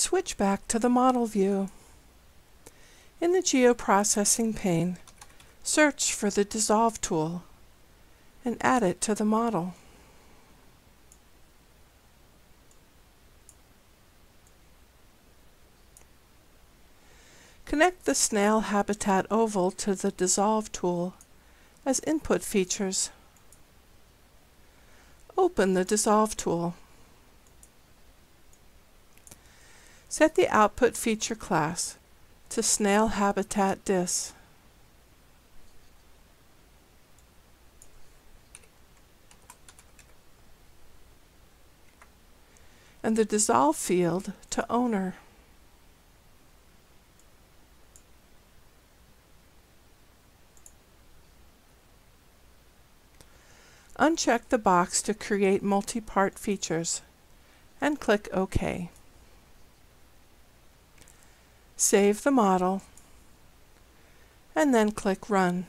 Switch back to the model view. In the Geoprocessing pane, search for the Dissolve tool and add it to the model. Connect the snail habitat oval to the Dissolve tool as input features. Open the Dissolve tool. Set the output feature class to Snail Habitat Dis. and the Dissolve field to Owner. Uncheck the box to create multi-part features and click OK. Save the model and then click Run.